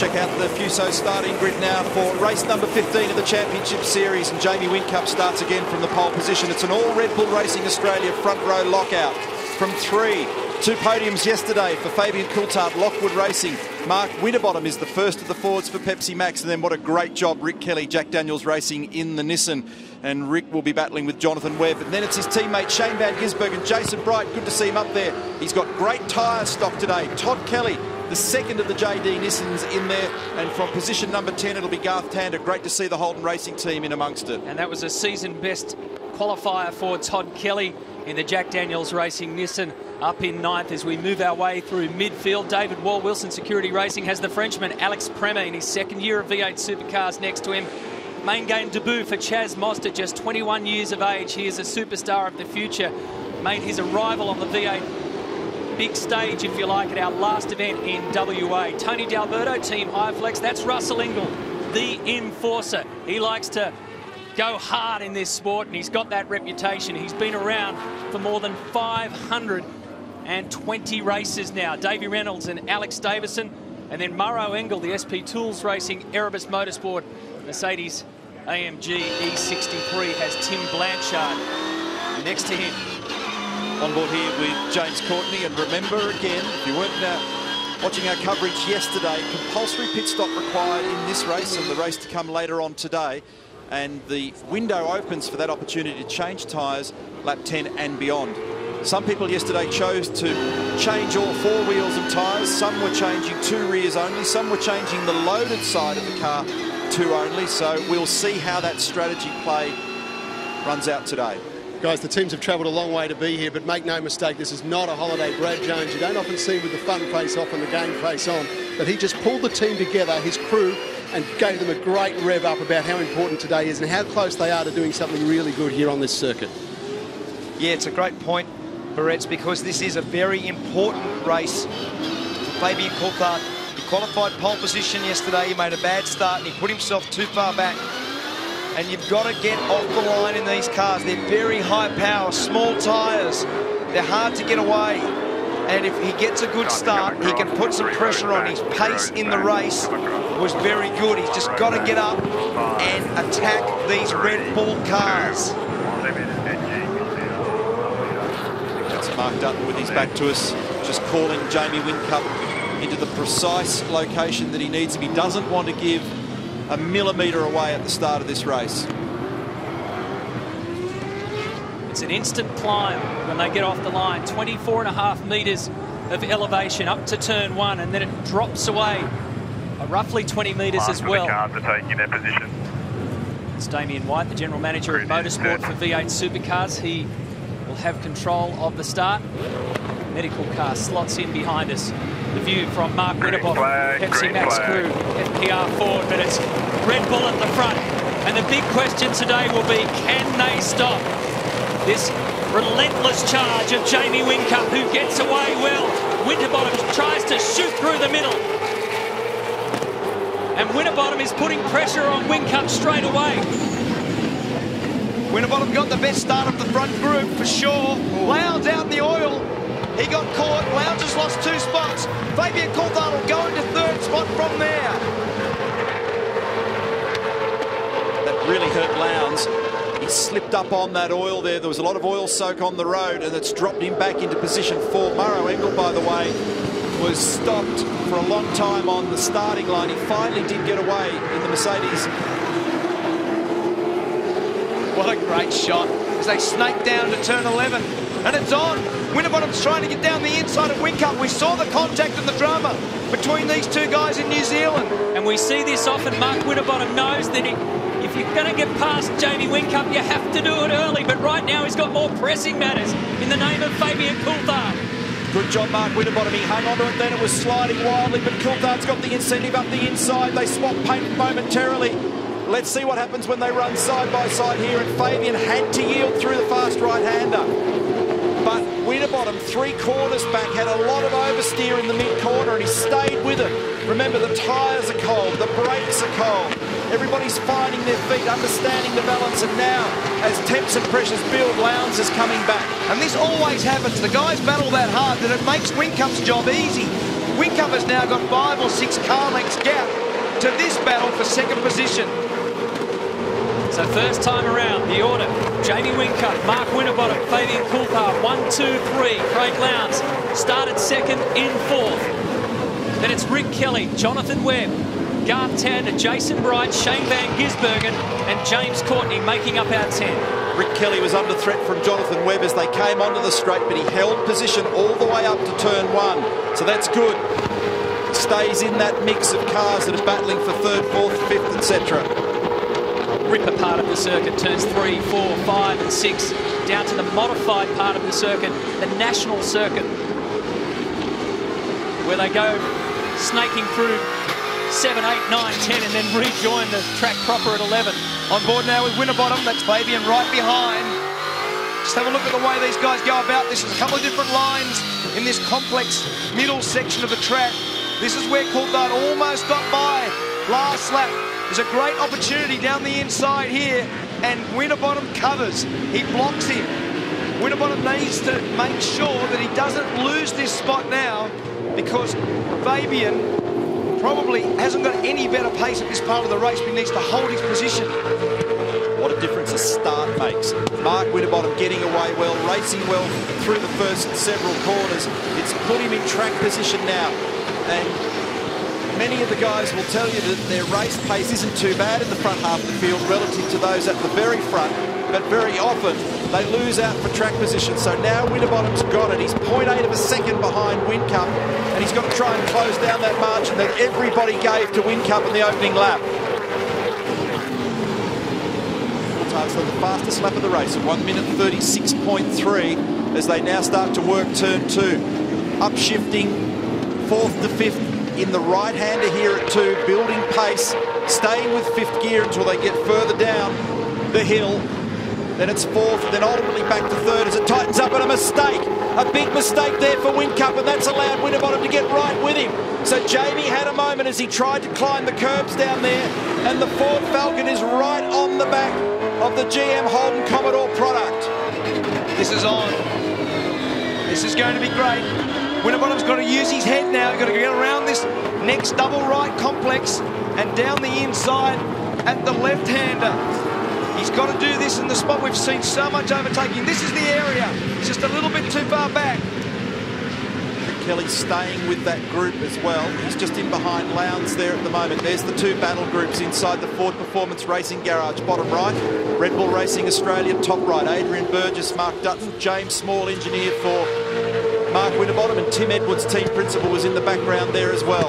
check out the Fuso starting grid now for race number 15 of the Championship Series. And Jamie Whincup starts again from the pole position. It's an all Red Bull Racing Australia front row lockout from three. Two podiums yesterday for Fabian Coulthard, Lockwood Racing. Mark Winterbottom is the first of the Fords for Pepsi Max. And then what a great job Rick Kelly, Jack Daniels Racing in the Nissan. And Rick will be battling with Jonathan Webb. And then it's his teammate Shane Van Gisbergen and Jason Bright. Good to see him up there. He's got great tyre stock today. Todd Kelly the second of the JD Nissans in there. And from position number 10, it'll be Garth Tander. Great to see the Holden Racing team in amongst it. And that was a season best qualifier for Todd Kelly in the Jack Daniels Racing Nissan up in ninth as we move our way through midfield. David Wall, Wilson Security Racing has the Frenchman Alex Premat in his second year of V8 Supercars next to him. Main game debut for Chaz Mostert, just 21 years of age. He is a superstar of the future. Made his arrival on the V8 big stage, if you like, at our last event in WA. Tony D'Alberto, Team Highflex. That's Russell Ingall, the enforcer. He likes to go hard in this sport, and he's got that reputation. He's been around for more than 520 races now. Davey Reynolds and Alex Davison, and then Maro Engel, the SP Tools Racing, Erebus Motorsport, Mercedes AMG E63 has Tim Blanchard next to him on board here with James Courtney. And remember again, if you weren't uh, watching our coverage yesterday, compulsory pit stop required in this race and the race to come later on today. And the window opens for that opportunity to change tyres lap 10 and beyond. Some people yesterday chose to change all four wheels of tyres. Some were changing two rears only. Some were changing the loaded side of the car two only. So we'll see how that strategy play runs out today. Guys, the teams have travelled a long way to be here, but make no mistake, this is not a holiday. Brad Jones, you don't often see with the fun face off and the game face on, but he just pulled the team together, his crew, and gave them a great rev up about how important today is and how close they are to doing something really good here on this circuit. Yeah, it's a great point, Barrett's, because this is a very important race Fabian Coulthard. He qualified pole position yesterday, he made a bad start and he put himself too far back and you've got to get off the line in these cars. They're very high power, small tyres. They're hard to get away. And if he gets a good start, he can put some pressure on. His pace in the race was very good. He's just got to get up and attack these Red Bull cars. That's Mark Dutton with his back to us, just calling Jamie Whincup into the precise location that he needs if he doesn't want to give a millimetre away at the start of this race. It's an instant climb when they get off the line. 24 and a half metres of elevation up to turn one, and then it drops away roughly 20 metres as well. The cars are taking their position. It's Damien White, the general manager of Motorsport for V8 Supercars. He will have control of the start. Medical car slots in behind us the view from Mark Winterbottom, Pepsi Max flag. crew, FPR Ford, but it's Red Bull at the front. And the big question today will be, can they stop this relentless charge of Jamie Whincup, who gets away well. Winterbottom tries to shoot through the middle. And Winterbottom is putting pressure on Whincup straight away. Winterbottom got the best start of the front group for sure. Lowndes out in the oil. He got caught. Lowndes has lost two spots. Fabian Coulthard will go into third spot from there. That really hurt Lowndes. He slipped up on that oil there. There was a lot of oil soak on the road, and it's dropped him back into position four. Maro Engel, by the way, was stopped for a long time on the starting line. He finally did get away in the Mercedes. What a great shot as they snake down to turn 11. And it's on. Winterbottom's trying to get down the inside of Whincup. We saw the contact and the drama between these two guys in New Zealand. And we see this often. Mark Winterbottom knows that he, if you're going to get past Jamie Whincup, you have to do it early. But right now he's got more pressing matters in the name of Fabian Coulthard. Good job, Mark Winterbottom. He hung onto it, then it was sliding wildly, but Coulthard's got the incentive up the inside. They swap paint momentarily. Let's see what happens when they run side by side here. And Fabian had to yield through the fast But Winterbottom, three corners back, had a lot of oversteer in the mid-corner and he stayed with it. Remember, the tyres are cold, the brakes are cold. Everybody's finding their feet, understanding the balance, and now, as temps and pressures build, Lowndes is coming back. And this always happens. The guys battle that hard that it makes Whincup's job easy. Whincup has now got five or six car lengths gap to this battle for second position. So first time around, the order. Jamie Whincup, Mark Winterbottom, Fabian Coulthard, one, two, three. Craig Lowndes started second in fourth. Then it's Rick Kelly, Jonathan Webb, Garth Tander, Jason Bright, Shane Van Gisbergen and James Courtney making up our 10. Rick Kelly was under threat from Jonathan Webb as they came onto the straight, but he held position all the way up to turn one. So that's good. Stays in that mix of cars that are battling for third, fourth, fifth, etc. Ripper part of the circuit, turns three, four, five and six, down to the modified part of the circuit, the national circuit, where they go snaking through 7, 8, 9, 10 and then rejoin the track proper at 11. On board now with Winterbottom, that's Fabian right behind. Just have a look at the way these guys go about this. There's a couple of different lines in this complex middle section of the track. This is where Coulthard almost got by last lap. There's a great opportunity down the inside here, and Winterbottom covers. He blocks him. Winterbottom needs to make sure that he doesn't lose this spot now because Fabian probably hasn't got any better pace at this part of the race, but he needs to hold his position. What a difference a start makes. Mark Winterbottom getting away well, racing well through the first several corners. It's put him in track position now. And many of the guys will tell you that their race pace isn't too bad in the front half of the field relative to those at the very front, but very often they lose out for track position. So now Winterbottom's got it. He's 0.8 of a second behind Whincup, and he's got to try and close down that margin that everybody gave to Whincup in the opening lap. Done the fastest lap of the race, 1 minute 36.3, as they now start to work turn two. Upshifting fourth to fifth in the right-hander here at two, building pace, staying with fifth gear until they get further down the hill. Then it's fourth, then ultimately back to third as it tightens up and a mistake. A big mistake there for Whincup and that's allowed Winterbottom to get right with him. So Jamie had a moment as he tried to climb the curbs down there and the Ford Falcon is right on the back of the GM Holden Commodore product. This is on. This is going to be great. Winterbottom's got to use his head now. He's got to get around this next double right complex and down the inside at the left-hander. He's got to do this in the spot we've seen so much overtaking. This is the area. He's just a little bit too far back. Kelly staying with that group as well. He's just in behind Lowndes there at the moment. There's the two battle groups inside the Ford Performance Racing Garage. Bottom right, Red Bull Racing Australia. Top right, Adrian Burgess, Mark Dutton, James Small, engineer for Mark Winterbottom, and Tim Edwards, team principal, was in the background there as well.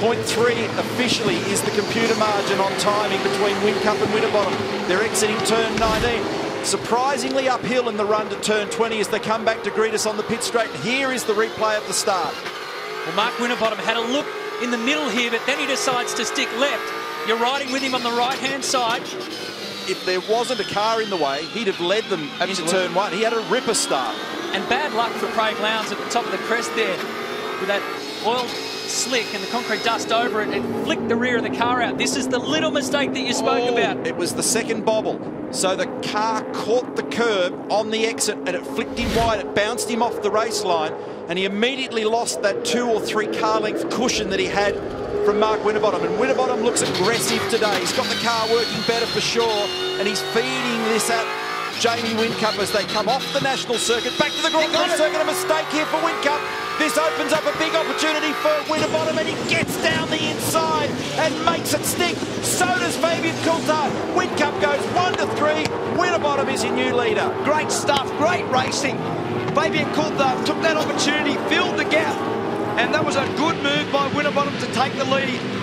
Point three officially is the computer margin on timing between Whincup and Winterbottom. They're exiting turn 19. Surprisingly uphill in the run to turn 20 as they come back to greet us on the pit straight. Here is the replay of the start. Well, Mark Winterbottom had a look in the middle here, but then he decides to stick left. You're riding with him on the right-hand side. If there wasn't a car in the way, he'd have led them into turn one. He had a ripper start. And bad luck for Craig Lowndes at the top of the crest there with that oil slick and the concrete dust over it and flicked the rear of the car out. This is the little mistake that you spoke oh, about. It was the second bobble. So the car caught the curb on the exit and it flicked him wide. It bounced him off the race line and he immediately lost that two or three car length cushion that he had from Mark Winterbottom. And Winterbottom looks aggressive today. He's got the car working better for sure and he's feeding this at Jamie Whincup as they come off the national circuit. Back to the Grand Prix circuit. A mistake here for Whincup. This opens up a big opportunity for Winterbottom and he gets down the inside and makes it stick. So does Fabian Coulthard. Whincup goes one to three. Winterbottom is your new leader. Great stuff. Great racing. Fabian Coulthard took that opportunity, filled the gap, and that was a good move by Winterbottom to take the lead.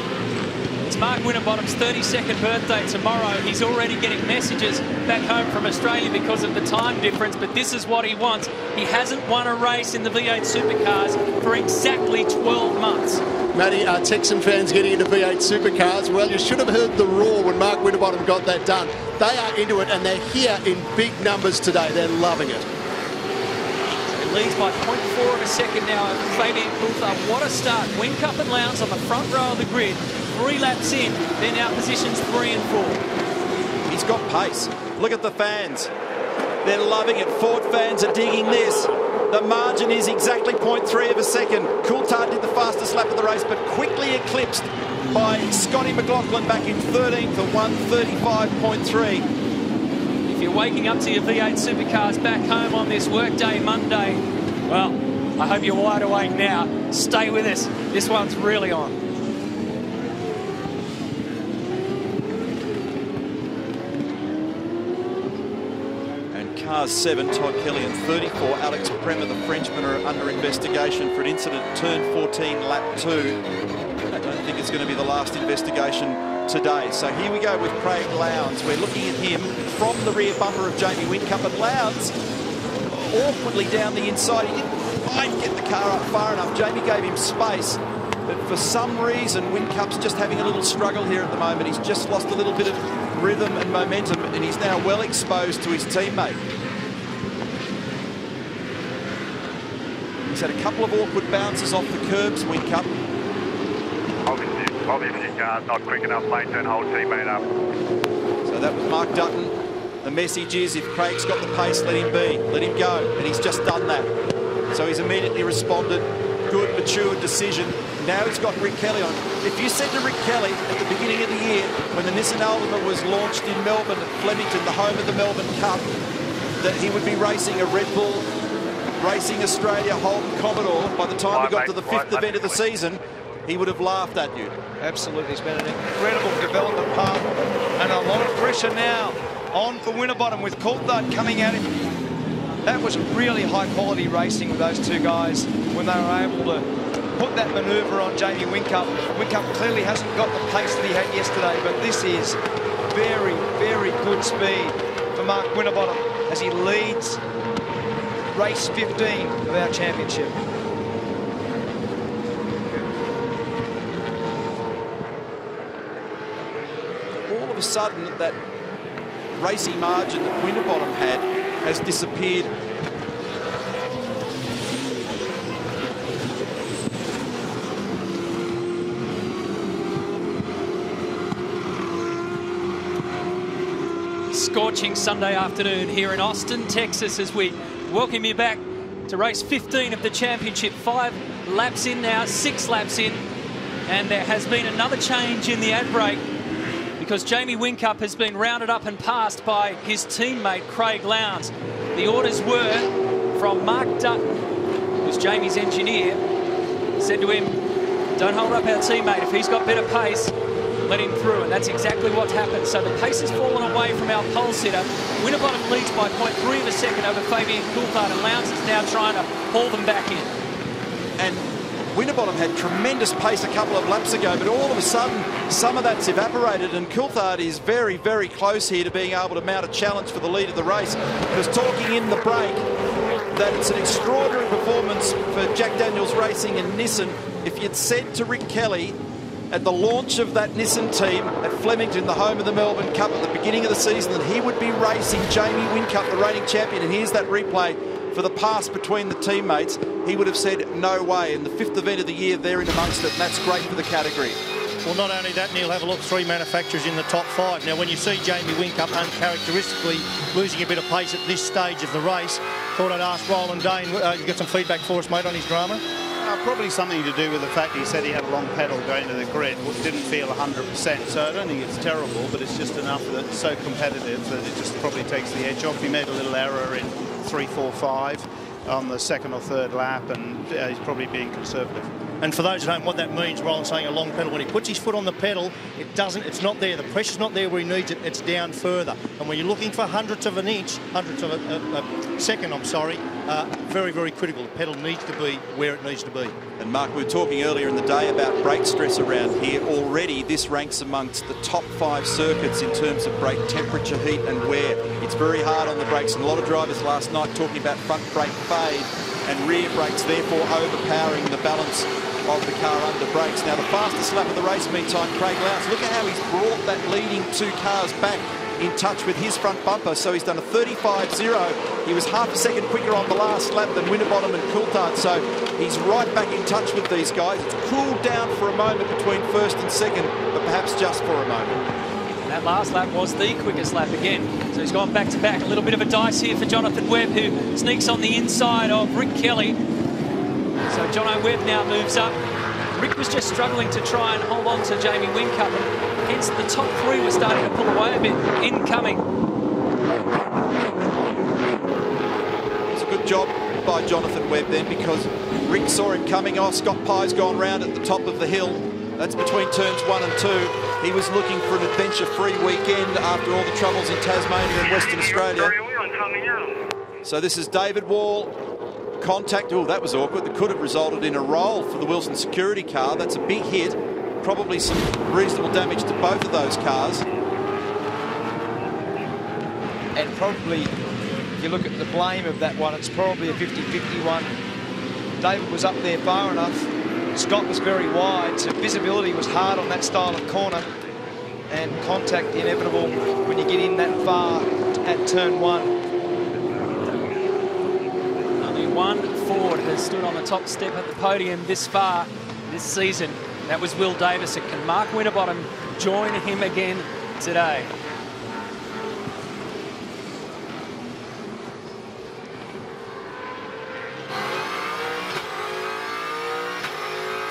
It's Mark Winterbottom's 32nd birthday tomorrow. He's already getting messages back home from Australia because of the time difference, but this is what he wants. He hasn't won a race in the V8 Supercars for exactly 12 months. Matty, are Texan fans getting into V8 Supercars? Well, you should have heard the roar when Mark Winterbottom got that done. They are into it, and they're here in big numbers today. They're loving it leads by 0.4 of a second now Fabian Coulthard. What a start. Whincup and Lowndes on the front row of the grid three laps in. They're now positions three and four. He's got pace. Look at the fans. They're loving it. Ford fans are digging this. The margin is exactly 0.3 of a second. Coulthard did the fastest lap of the race, but quickly eclipsed by Scotty McLaughlin back in 13th at 135.3. If you're waking up to your V8 supercars back home on this workday Monday, well, I hope you're wide awake now. Stay with us. This one's really on. And cars 7, Todd Kelly, and 34, Alex Premat, the Frenchman, are under investigation for an incident turn 14, lap 2. I don't think it's going to be the last investigation today. So here we go with Craig Lowndes. We're looking at him from the rear bumper of Jamie Whincup. and Lowndes awkwardly down the inside. He didn't quite get the car up far enough. Jamie gave him space. But for some reason, Whincup's just having a little struggle here at the moment. He's just lost a little bit of rhythm and momentum, and he's now well exposed to his teammate. He's had a couple of awkward bounces off the curbs, Whincup. Obviously, uh, not quick enough, mate, to hold teammate up. So that was Mark Dutton. The message is if Craig's got the pace, let him be. Let him go. And he's just done that. So he's immediately responded. Good, mature decision. Now he's got Rick Kelly on. If you said to Rick Kelly at the beginning of the year, when the Nissan Altima was launched in Melbourne at Flemington, the home of the Melbourne Cup, that he would be racing a Red Bull Racing Australia Holden Commodore by the time we got to the fifth event of the season, he would have laughed at you. Absolutely. It's been an incredible development path and a lot of pressure now on for Winterbottom with Coulthard coming at him. That was really high quality racing with those two guys when they were able to put that manoeuvre on Jamie Whincup. Whincup clearly hasn't got the pace that he had yesterday, but this is very, very good speed for Mark Winterbottom as he leads race 15 of our championship. All of a sudden, that racy margin that Winterbottom had has disappeared. Scorching Sunday afternoon here in Austin, Texas, as we welcome you back to race 15 of the championship. Five laps in now, six laps in. And there has been another change in the ad break because Jamie Whincup has been rounded up and passed by his teammate Craig Lowndes. The orders were from Mark Dutton, who's Jamie's engineer, said to him, don't hold up our teammate. If he's got better pace, let him through, and that's exactly what's happened. So the pace has fallen away from our pole sitter. Winterbottom leads by 0.3 of a second over Fabian Coulthard, and Lowndes is now trying to pull them back in. And Winterbottom had tremendous pace a couple of laps ago, but all of a sudden, some of that's evaporated, and Coulthard is very, very close here to being able to mount a challenge for the lead of the race. Because talking in the break, that it's an extraordinary performance for Jack Daniels Racing and Nissan. If you'd said to Rick Kelly at the launch of that Nissan team at Flemington, the home of the Melbourne Cup at the beginning of the season, that he would be racing Jamie Whincup, the reigning champion. And here's that replay for the pass between the teammates. He would have said, no way. And the fifth event of the year, they're in amongst it, and that's great for the category. Well, not only that, Neil, have a look, three manufacturers in the top five. Now, when you see Jamie Whincup uncharacteristically losing a bit of pace at this stage of the race, thought I'd ask Roland Dane, uh, you got some feedback for us, mate, on his drama? Uh, probably something to do with the fact he said he had a long pedal going to the grid, which didn't feel 100%. So I don't think it's terrible, but it's just enough that it's so competitive that it just probably takes the edge off. He made a little error in 3, 4, 5 on the second or third lap, and uh, he's probably being conservative. And for those at home, what that means, Roland saying a long pedal, when he puts his foot on the pedal, it doesn't, it's not there. The pressure's not there where he needs it. It's down further. And when you're looking for hundredths of an inch, hundredths of a, a, a second, I'm sorry, uh, very, very critical. The pedal needs to be where it needs to be. And Mark, we were talking earlier in the day about brake stress around here. Already, this ranks amongst the top five circuits in terms of brake temperature, heat and wear. It's very hard on the brakes. And a lot of drivers last night talking about front brake fade and rear brakes, therefore overpowering the balance of the car under brakes. Now, the fastest lap of the race, meantime, Craig Lowndes. Look at how he's brought that leading two cars back in touch with his front bumper. So he's done a 35-0. He was half a second quicker on the last lap than Winterbottom and Coulthard. So he's right back in touch with these guys. It's cooled down for a moment between first and second, but perhaps just for a moment. That last lap was the quickest lap again. So he's gone back to back. A little bit of a dice here for Jonathan Webb, who sneaks on the inside of Rick Kelly. So Jono Webb now moves up. Rick was just struggling to try and hold on to Jamie Whincup, and hence the top three were starting to pull away a bit. Incoming. It's a good job by Jonathan Webb then because Rick saw him coming. off. Scott Pye's gone round at the top of the hill. That's between turns one and two. He was looking for an adventure-free weekend after all the troubles in Tasmania and Western Australia. So this is David Wall. Contact, oh, that was awkward. That could have resulted in a roll for the Wilson security car. That's a big hit. Probably some reasonable damage to both of those cars. And probably, if you look at the blame of that one, it's probably a 50-50 one. David was up there far enough. Scott was very wide, so visibility was hard on that style of corner. And contact inevitable when you get in that far at turn one. One Ford has stood on the top step at the podium this far this season. That was Will Davison. Can Mark Winterbottom join him again today?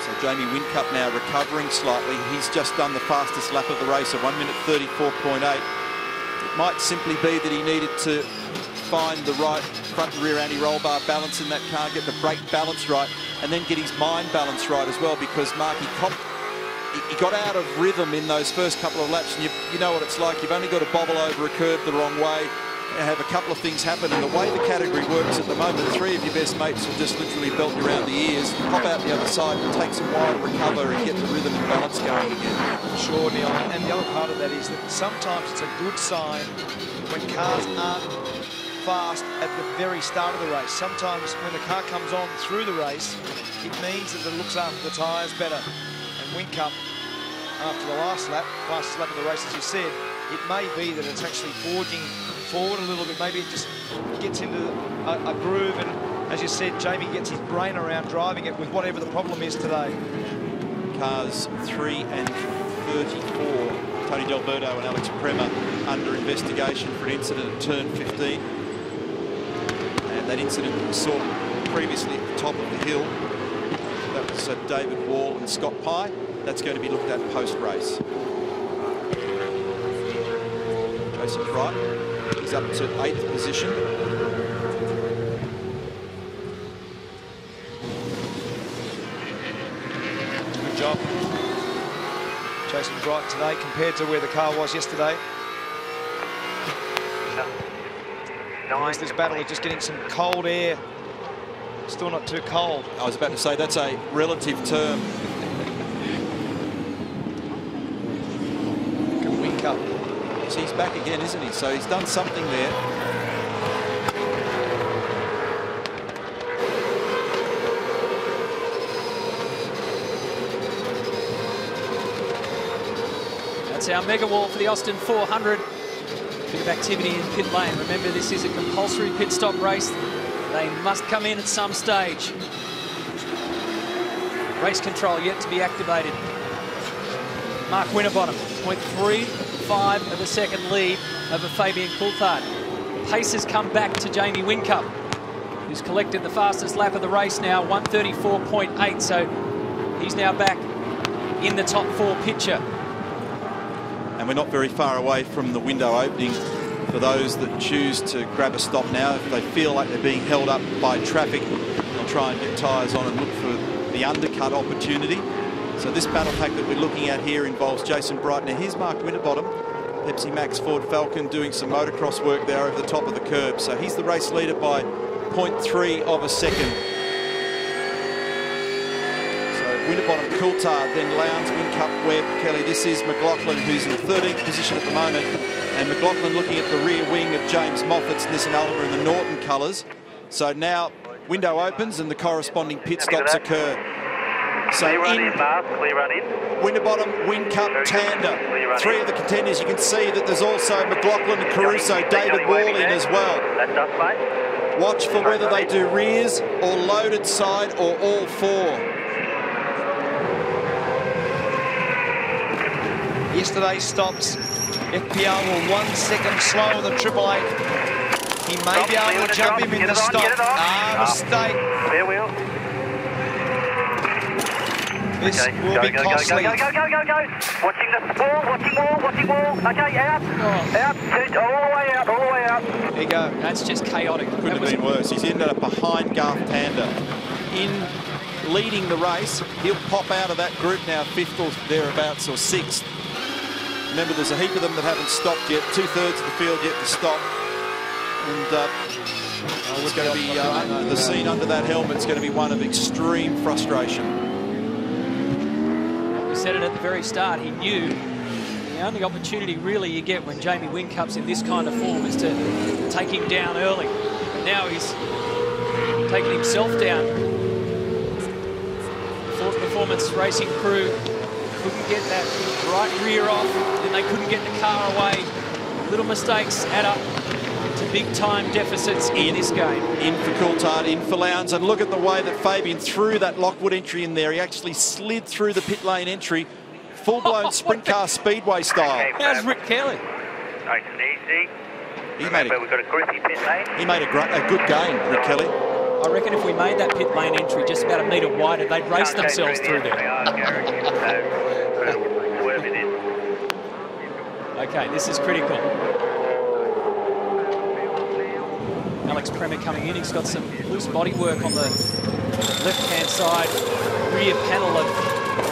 So Jamie Whincup now recovering slightly. He's just done the fastest lap of the race at 1 minute 34.8. It might simply be that he needed to find the right front and rear anti-roll bar balance in that car, get the brake balance right, and then get his mind balance right as well because Marky Comp he got out of rhythm in those first couple of laps and you, you know what it's like you've only got to bobble over a curve the wrong way and have a couple of things happen and the way the category works at the moment three of your best mates will just literally belt you around the ears pop out the other side and take some while to recover and get the rhythm and balance going again Sure, Neil. And the other part of that is that sometimes it's a good sign when cars aren't fast at the very start of the race. Sometimes when the car comes on through the race, it means that it looks after the tyres better. And Whincup, after the last lap, fastest lap of the race, as you said, it may be that it's actually forging forward a little bit. Maybe it just gets into a, a groove and, as you said, Jamie gets his brain around driving it with whatever the problem is today. cars 3 and 34 Tony D'Alberto and Alex Premat under investigation for an incident at turn 15 and that incident we saw previously at the top of the hill that was uh, David Wall and Scott Pye that's going to be looked at post-race Jason Bright he's up to eighth position Good job. Jason Bright today compared to where the car was yesterday. Nice. This battle of just getting some cold air. Still not too cold. I was about to say that's a relative term Can wink up. So he's back again, isn't he? So he's done something there. That's our mega wall for the Austin 400. Bit of activity in pit lane. Remember, this is a compulsory pit stop race. They must come in at some stage. Race control yet to be activated. Mark Winterbottom, 0.35 of a second lead over Fabian Coulthard. Pace has come back to Jamie Whincup, who's collected the fastest lap of the race now, 134.8. So he's now back in the top four picture. And we're not very far away from the window opening for those that choose to grab a stop now. If they feel like they're being held up by traffic, they'll try and get tyres on and look for the undercut opportunity. So this battle pack that we're looking at here involves Jason Bright. Now here's Mark Winterbottom, Pepsi Max Ford Falcon doing some motocross work there over the top of the curb. So he's the race leader by 0.3 of a second. So Winterbottom, Coulthard, then Lowndes, Whincup, Webb, Kelly. This is McLaughlin, who's in 13th position at the moment. And McLaughlin looking at the rear wing of James Moffat's Nissan Altima in the Norton colours. So now window opens and the corresponding pit stops occur. So Clear run in in, Mark. Clear run in. Winterbottom, Whincup, Tander. Three of the contenders. You can see that there's also McLaughlin and Caruso, David Wall in as well. That's us, mate. Watch for whether they do rears or loaded side or all four. Yesterday's stops FPL will one second slower than Triple Eight. He may be able to jump him in the stop. Ah, mistake. Fair wheel. This Okay, will go, be go, go, costly. go, go, go, go, go. Watching the wall, watching wall, watching wall. Okay, out. Out, all the way out, all the way out. There you go. That's just chaotic. Couldn't That have been worse. He's ended up behind Garth Tander. In leading the race, he'll pop out of that group now, fifth or thereabouts, or sixth. Remember, there's a heap of them that haven't stopped yet. Two-thirds of the field yet to stop. And uh, it's going to be uh, under the scene under that helmet. It's going to be one of extreme frustration. We said it at the very start. He knew the only opportunity really you get when Jamie Whincup's in this kind of form is to take him down early. But now he's taking himself down. Ford Performance Racing crew couldn't get that right rear off, and they couldn't get the car away. Little mistakes add up to big time deficits in this game. In for Coulthard, in for Lowndes, and look at the way that Fabian threw that Lockwood entry in there. He actually slid through the pit lane entry, full-blown sprint car speedway style. How's um, Rick Kelly? Nice and easy. He made Remember, a, we've got a grippy pit lane. he made a, great, a good game, Rick Kelly. I reckon if we made that pit lane entry just about a metre wider, they'd race Can't themselves through the there. SAR garage, so swerve it in. Okay, this is critical. Alex Premat coming in. He's got some loose body work on the left-hand side rear panel of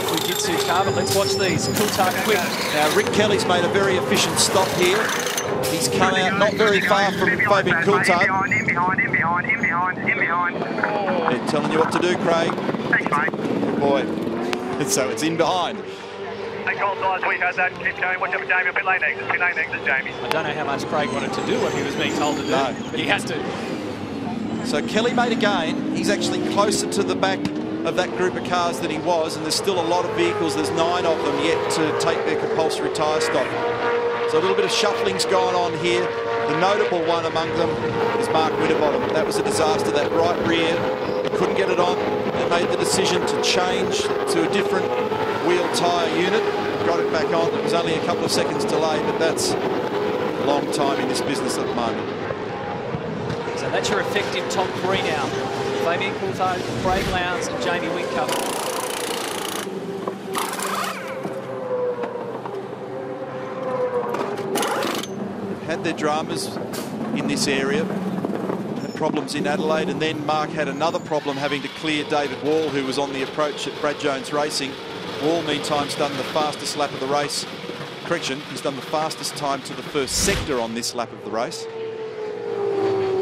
Fujitsu car. But let's watch these. Coulthard quick. Now, Rick Kelly's made a very efficient stop here. He's come out not very far from Fabian In Coulthard. behind, in behind, in behind, in behind, in behind. They're telling you what to do, Craig. Thanks, mate. Good boy. So it's in behind. Hey, Cold Eyes, we had that. Keep going. Watch out for Jamie. Pit lane exit. Pit lane exit, Jamie. I don't know how much Craig wanted to do what he was being told to do, No. but he has to. So Kelly made a gain. He's actually closer to the back of that group of cars than he was, and there's still a lot of vehicles. There's nine of them yet to take their compulsory tyre stop. So a little bit of shuffling's going on here. The notable one among them is Mark Winterbottom. That was a disaster. That right rear, couldn't get it on. They made the decision to change to a different wheel tyre unit. Got it back on. It was only a couple of seconds delay, but that's a long time in this business at the moment. So that's your effective top three now. Fabian Coulthard, Craig Lowndes and Jamie Whincup. had their dramas in this area. Had problems in Adelaide, and then Mark had another problem having to clear David Wall, who was on the approach at Brad Jones Racing. Wall, meantime's done the fastest lap of the race. Correction, he's done the fastest time to the first sector on this lap of the race.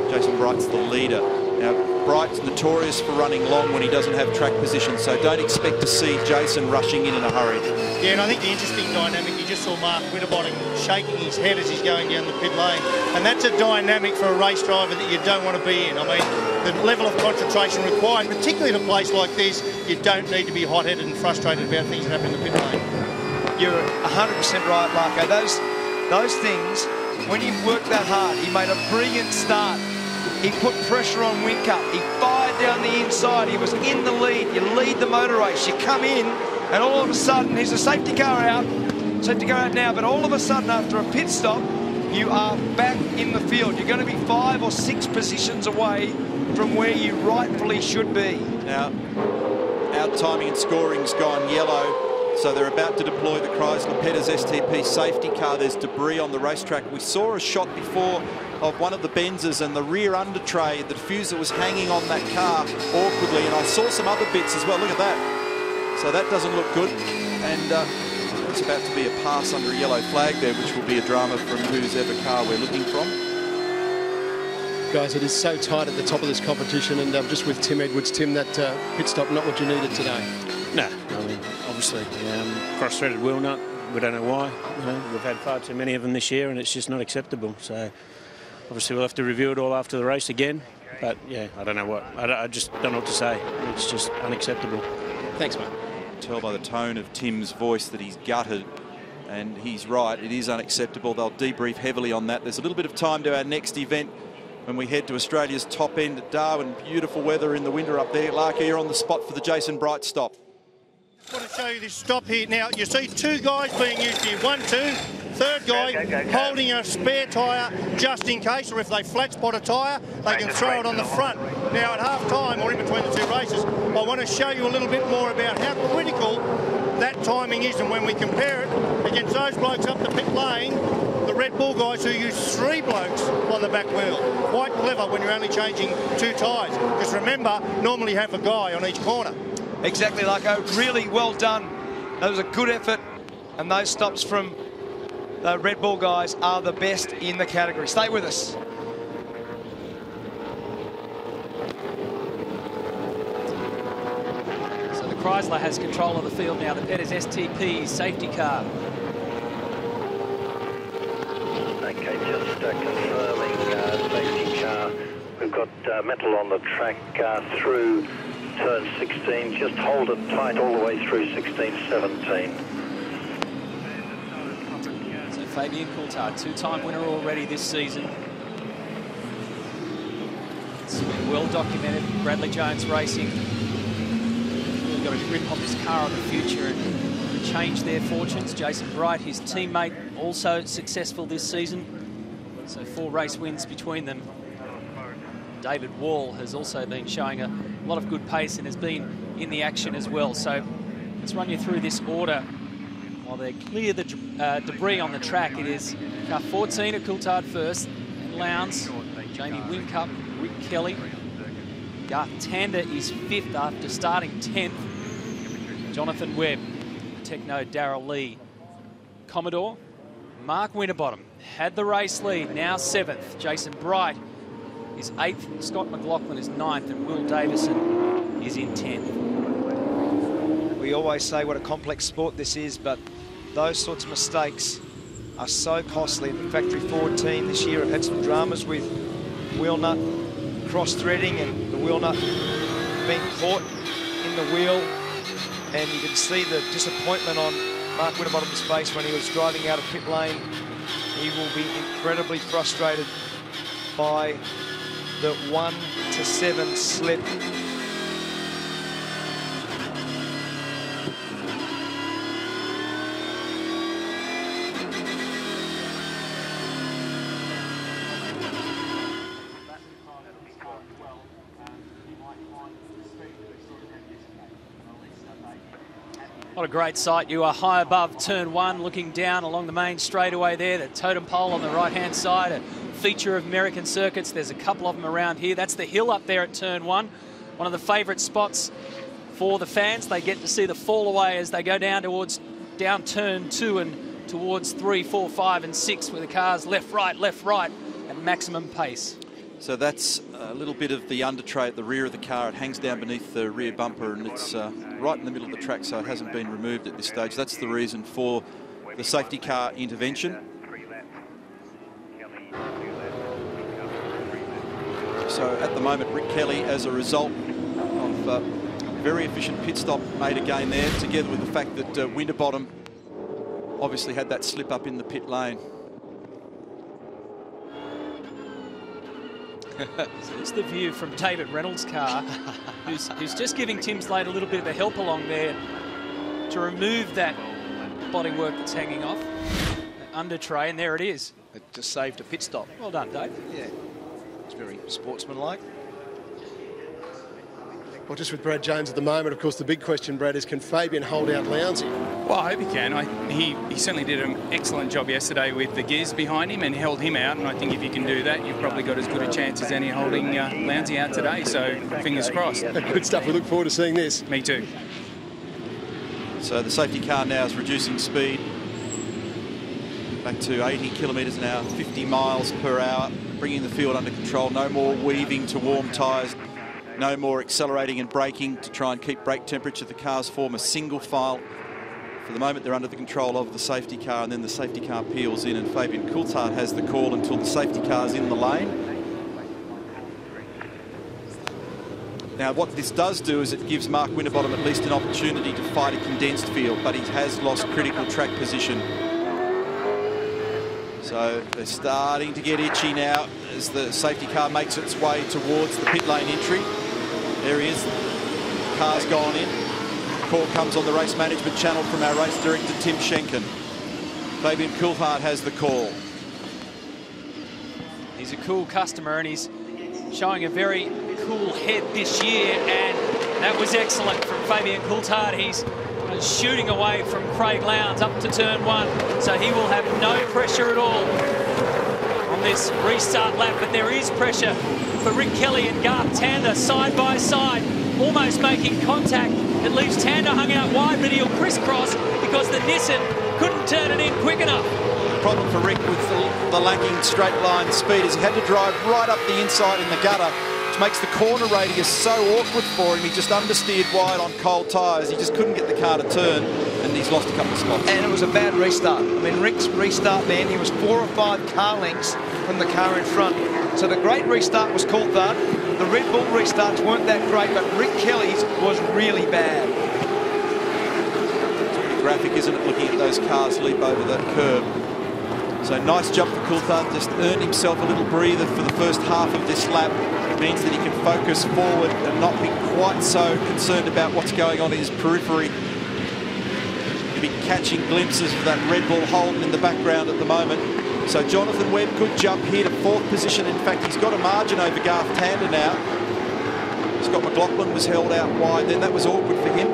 Jason Bright's the leader. Now, Bright's notorious for running long when he doesn't have track position, so don't expect to see Jason rushing in in a hurry. Yeah, and I think the interesting dynamic, you just saw Mark Winterbottom shaking his head as he's going down the pit lane. And that's a dynamic for a race driver that you don't want to be in. I mean, the level of concentration required, particularly in a place like this, you don't need to be hot-headed and frustrated about things that happen in the pit lane. You're 100% right, Marco. Those, those things, when you work that hard, he made a brilliant start. He put pressure on Whincup. He fired down the inside. He was in the lead. You lead the motor race. You come in, and all of a sudden, there's a safety car out. Safety car out now, but all of a sudden, after a pit stop, you are back in the field. You're going to be five or six positions away from where you rightfully should be. Now, our timing and scoring's gone yellow. So they're about to deploy the Chrysler Pettis STP safety car. There's debris on the racetrack. We saw a shot before of one of the Benzes and the rear under tray. The diffuser was hanging on that car awkwardly, and I saw some other bits as well. Look at that. So that doesn't look good. And uh, it's about to be a pass under a yellow flag there, which will be a drama from whose ever car we're looking from. Guys, it is so tight at the top of this competition, and um, just with Tim Edwards, Tim, that uh, pit stop not what you needed today. No, I mean, obviously, um, cross-threaded wheel nut. We don't know why. You know, we've had far too many of them this year, and it's just not acceptable. So, obviously, we'll have to review it all after the race again. But yeah, I don't know what. I, don't- I just don't know what to say. It's just unacceptable. Thanks, mate. tell by the tone of Tim's voice that he's gutted, and he's right. It is unacceptable. They'll debrief heavily on that. There's a little bit of time to our next event when we head to Australia's top end at Darwin. Beautiful weather in the winter up there. Larker, you're on the spot for the Jason Bright stop. I want to show you this stop here. Now, you see two guys being used here. One, two, third guy Go, go, go, go. holding a spare tyre just in case, or if they flat spot a tyre, they can throw it on the front. Now, at half time or in between the two races, I want to show you a little bit more about how critical that timing is. And when we compare it against those blokes up the pit lane, the Red Bull guys who use three blokes on the back wheel. Quite clever when you're only changing two tyres. Because remember, normally you have a guy on each corner. Exactly, Larko. Really well done. That was a good effort. And those stops from the Red Bull guys are the best in the category. Stay with us. So the Chrysler has control of the field now. The Pettis STP safety car. Okay, just uh, confirming uh, safety car. We've got uh, metal on the track uh, through turn 16. Just hold it tight all the way through 16, 17. Fabian Coulthard, two-time winner already this season. It's been well documented. Bradley Jones Racing really got a grip on this car of the future and change their fortunes. Jason Bright, his teammate, also successful this season. So four race wins between them. David Wall has also been showing a lot of good pace and has been in the action as well. So let's run you through this order while they clear the uh, debris on the track. It is car 14 at Coulthard first, and Lowndes, Jamie Whincup, Rick Kelly. Garth Tander is fifth after starting 10th. Jonathan Webb, Tekno Darrell Lea. Commodore, Mark Winterbottom had the race lead, now seventh. Jason Bright is eighth, Scott McLaughlin is ninth, and Will Davison is in 10th. We always say what a complex sport this is, but those sorts of mistakes are so costly. The factory forward team this year have had some dramas with wheel nut cross-threading and the wheel nut being caught in the wheel. And you can see the disappointment on Mark Winterbottom's face when he was driving out of pit lane. He will be incredibly frustrated by the one to seven slip What a great sight. You are high above turn one, looking down along the main straightaway there. The totem pole on the right-hand side, a feature of American circuits. There's a couple of them around here. That's the hill up there at turn one. One of the favourite spots for the fans. They get to see the fall away as they go down towards down turn two and towards three, four, five, and six, where the cars left, right, left, right at maximum pace. So that's a little bit of the under tray at the rear of the car. It hangs down beneath the rear bumper and it's uh, right in the middle of the track, so it hasn't been removed at this stage. That's the reason for the safety car intervention. So at the moment, Rick Kelly, as a result of uh, very efficient pit stop made again there, together with the fact that uh, Winterbottom obviously had that slip up in the pit lane. So it's the view from David Reynolds' car, who's, who's just giving Tim Slade a little bit of a help along there to remove that bodywork that's hanging off, under tray, and there it is. It just saved a pit stop. Well done, Dave. Yeah, it's very sportsmanlike. Well, just with Brad Jones at the moment, of course, the big question, Brad, is can Fabian hold out Lowndesy? Well, I hope he can. I, he, he certainly did an excellent job yesterday with the gears behind him and held him out. And I think if you can do that, you've probably got as good a chance as any holding uh, Lowndesy out today. So fingers crossed. Good stuff. We look forward to seeing this. Me too. So the safety car now is reducing speed back to 80 kilometres an hour, 50 miles per hour, bringing the field under control. No more weaving to warm tyres, no more accelerating and braking to try and keep brake temperature. The cars form a single file. For the moment, they're under the control of the safety car, and then the safety car peels in, and Fabian Coulthard has the call until the safety car is in the lane. Now, what this does do is it gives Mark Winterbottom at least an opportunity to fight a condensed field, but he has lost critical track position. So they're starting to get itchy now as the safety car makes its way towards the pit lane entry. There he is. Car's gone in. Call comes on the race management channel from our race director, Tim Schenken. Fabian Coulthard has the call. He's a cool customer and he's showing a very cool head this year and that was excellent from Fabian Coulthard. He's shooting away from Craig Lowndes up to turn one so he will have no pressure at all on this restart lap but there is pressure for Rick Kelly and Garth Tander side by side almost making contact. It leaves Tander hung out wide but he'll crisscross because the Nissan couldn't turn it in quick enough. The problem for Rick with the, the lacking straight line speed is he had to drive right up the inside in the gutter, which makes the corner radius so awkward for him. He just understeered wide on cold tyres. He just couldn't get the car to turn, and he's lost a couple of spots. And it was a bad restart. I mean, Rick's restart then, he was four or five car lengths from the car in front. So the great restart was Coulthard. The Red Bull restarts weren't that great, but Rick Kelly's was really bad it's graphic, isn't it, looking at those cars leap over that curb. So nice jump for Coulthard, just earned himself a little breather for the first half of this lap. It means that he can focus forward and not be quite so concerned about what's going on in his periphery. He'll be catching glimpses of that Red Bull Holden in the background at the moment. So Jonathan Webb good jump here to fourth position. In fact, he's got a margin over Garth Tander now. Scott McLaughlin was held out wide then. That was awkward for him.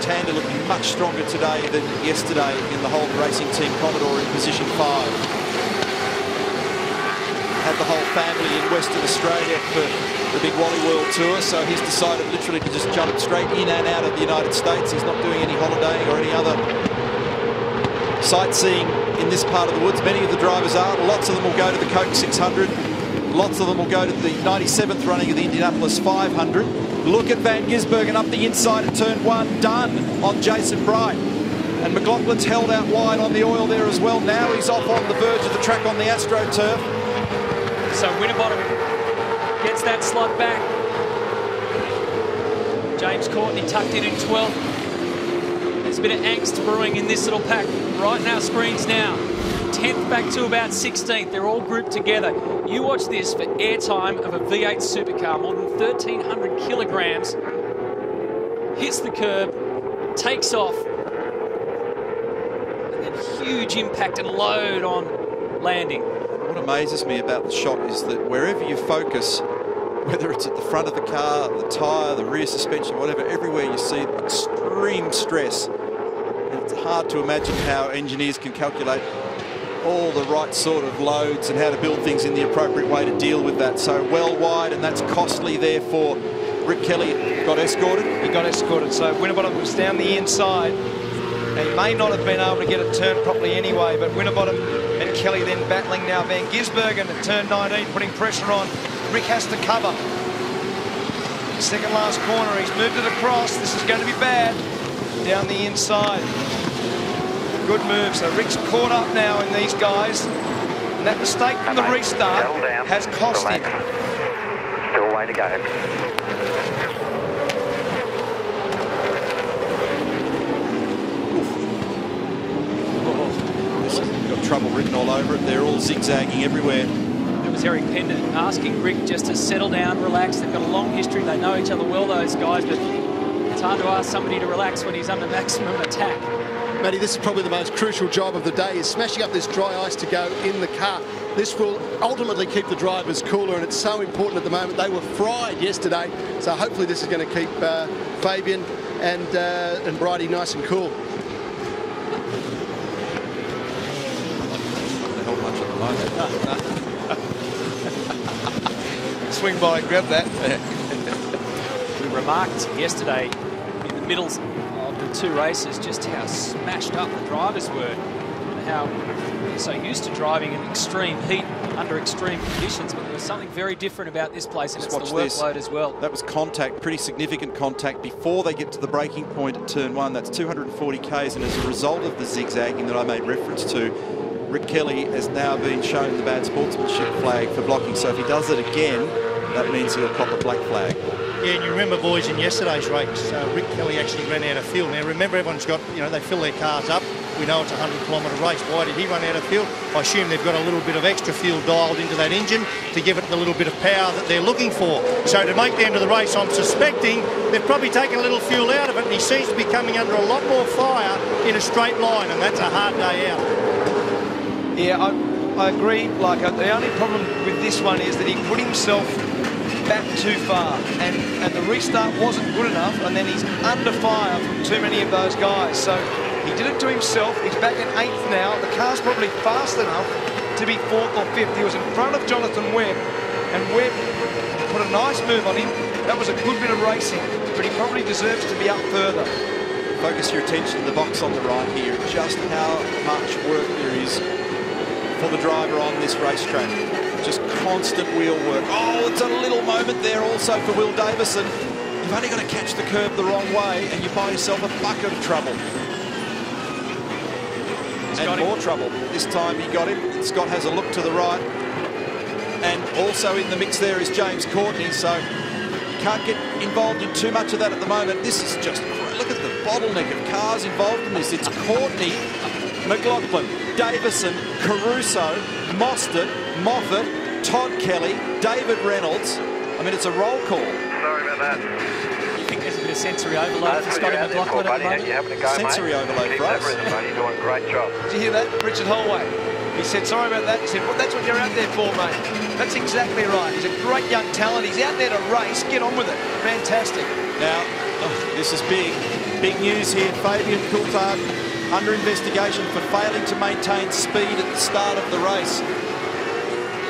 Tander looking much stronger today than yesterday in the Holden Racing Team Commodore in position five. Had the whole family in Western Australia for the big Wally World Tour, so he's decided literally to just jump straight in and out of the United States. He's not doing any holidaying or any other sightseeing in this part of the woods. Many of the drivers are. Lots of them will go to the Coke 600. Lots of them will go to the 97th running of the Indianapolis 500. Look at Van Gisbergen up the inside at turn one, done on Jason Bright. And McLaughlin's held out wide on the oil there as well. Now he's off on the verge of the track on the AstroTurf. So Winterbottom gets that slot back. James Courtney tucked in in 12th. There's a bit of angst brewing in this little pack. Right now, screens now. 10th back to about 16th. They're all grouped together. You watch this for airtime of a V8 supercar, more than 1,300 kilograms. Hits the curb, takes off, and then huge impact and load on landing. What amazes me about the shot is that wherever you focus, whether it's at the front of the car, the tyre, the rear suspension, whatever, everywhere you see extreme stress. And it's hard to imagine how engineers can calculate all the right sort of loads and how to build things in the appropriate way to deal with that. So well wide, and that's costly therefore. Rick Kelly. Got escorted? He got escorted. So Winterbottom was down the inside. He may not have been able to get it turned properly anyway, but Winterbottom Kelly then battling now. Van Gisbergen at turn 19, putting pressure on. Rick has to cover. Second last corner, he's moved it across. This is going to be bad. Down the inside. Good move. So Rick's caught up now in these guys. And that mistake from the restart has cost him. Still way to go. This has got trouble written all over it. They're all zigzagging everywhere. It was Eric Pendant asking Rick just to settle down, relax. They've got a long history. They know each other well, those guys, but it's hard to ask somebody to relax when he's under maximum attack. Matty, this is probably the most crucial job of the day, is smashing up this dry ice to go in the car. This will ultimately keep the drivers cooler, and it's so important at the moment. They were fried yesterday, so hopefully this is going to keep uh, Fabian and, uh, and Bridie nice and cool. Not much at the moment. Swing by and grab that. we remarked yesterday in the middles of the two races just how smashed up the drivers were and how they're so used to driving in extreme heat under extreme conditions, but there was something very different about this place, and Just it's the watch this. workload as well. That was contact, pretty significant contact before they get to the braking point at turn one. That's 240 Ks, and as a result of the zigzagging that I made reference to, Rick Kelly has now been shown the bad sportsmanship flag for blocking. So if he does it again, that means he'll cop a black flag. Yeah, and you remember, boys, in yesterday's race, uh, Rick Kelly actually ran out of fuel. Now, remember, everyone's got, you know, they fill their cars up. We know it's a 100 kilometre race. Why did he run out of fuel? I assume they've got a little bit of extra fuel dialed into that engine to give it the little bit of power that they're looking for. So to make the end of the race, I'm suspecting they've probably taken a little fuel out of it, and he seems to be coming under a lot more fire in a straight line, and that's a hard day out. Yeah, I, I agree. Like uh, the only problem with this one is that he put himself back too far, and and the restart wasn't good enough, and then he's under fire from too many of those guys. So he did it to himself. He's back in eighth now. The car's probably fast enough to be fourth or fifth. He was in front of Jonathan Webb, and Webb put a nice move on him. That was a good bit of racing, but he probably deserves to be up further. Focus your attention to the box on the right here, just how much work there is for the driver on this racetrack. Just constant wheel work. Oh, it's a little moment there also for Will Davison. You've only got to catch the curb the wrong way and you buy yourself a bucket of trouble. and more trouble. This time he got him. Scott has a look to the right. And also in the mix there is James Courtney, so you can't get involved in too much of that at the moment. This is just, look at the bottleneck of cars involved in this. It's Courtney, McLaughlin, Davison, Caruso, Mostert, Moffat, Todd Kelly, David Reynolds. I mean, it's a roll call. Sorry about that. You think there's a bit of sensory overload for Scotty McLaughlin at the moment? You having a go, Sensory mate? overload Keep for that us. rhythm, mate. You're doing a great job. Did you hear that? Richard Holway. He said, sorry about that. He said, well, that's what you're out there for, mate. That's exactly right. He's a great young talent. He's out there to race. Get on with it. Fantastic. Now, oh, this is big. Big news here. Fabian Coulthard under investigation for failing to maintain speed at the start of the race.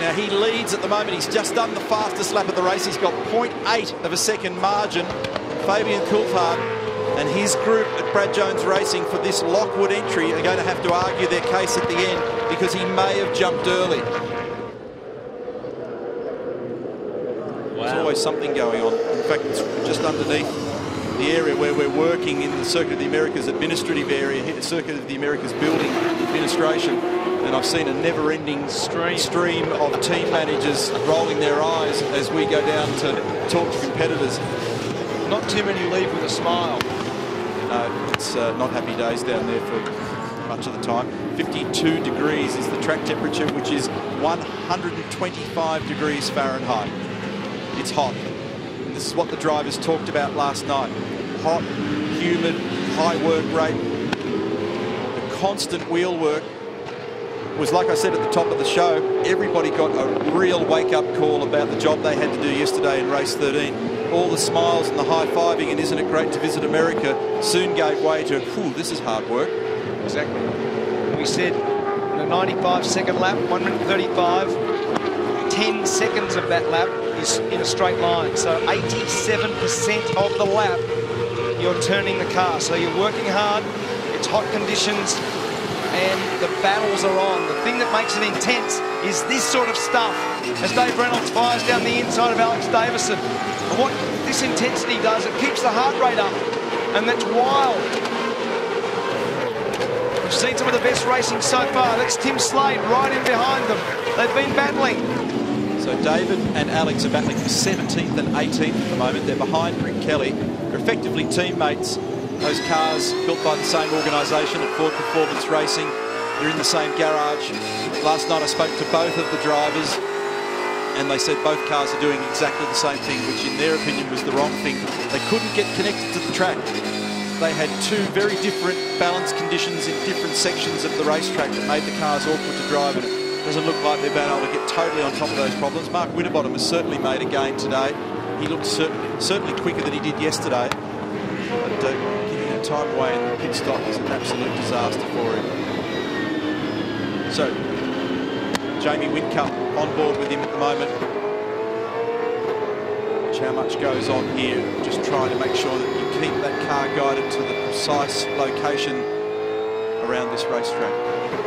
Now, he leads at the moment. He's just done the fastest lap of the race. He's got 0.8 of a second margin. Fabian Coulthard and his group at Brad Jones Racing for this Lockwood entry are going to have to argue their case at the end because he may have jumped early. There's always something going on. In fact, it's just underneath the area where we're working in the Circuit of the Americas administrative area, Circuit of the Americas building administration, and I've seen a never-ending stream. stream of team managers rolling their eyes as we go down to talk to competitors. Not too many leave with a smile. No, it's uh, not happy days down there for much of the time. 52 degrees is the track temperature, which is 125 degrees Fahrenheit. It's hot. This is what the drivers talked about last night. Hot, humid, high work rate. The constant wheel work was, like I said at the top of the show, everybody got a real wake-up call about the job they had to do yesterday in race 13 all the smiles and the high-fiving and isn't it great to visit America soon gave way to, whew, this is hard work. Exactly. We said in a 95 second lap, 135, 10 seconds of that lap is in a straight line. So 87% of the lap, you're turning the car. So you're working hard, it's hot conditions, and the battles are on. The thing that makes it intense is this sort of stuff. As Dave Reynolds fires down the inside of Alex Davison. And what this intensity does, it keeps the heart rate up. And that's wild. We've seen some of the best racing so far. That's Tim Slade right in behind them. They've been battling. David and Alex are battling for 17th and 18th at the moment. They're behind Rick Kelly. They're effectively teammates. Those cars built by the same organisation at Ford Performance Racing. They're in the same garage. Last night I spoke to both of the drivers and they said both cars are doing exactly the same thing, which in their opinion was the wrong thing. They couldn't get connected to the track. They had two very different balance conditions in different sections of the racetrack that made the cars awkward to drive it doesn't look like they've been able to get totally on top of those problems. Mark Winterbottom has certainly made a gain today. He looked cer certainly quicker than he did yesterday. But uh, giving that time away in the pit stop is an absolute disaster for him. So, Jamie Whincup on board with him at the moment. How much goes on here. Just trying to make sure that you keep that car guided to the precise location around this racetrack.